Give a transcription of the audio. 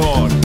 On.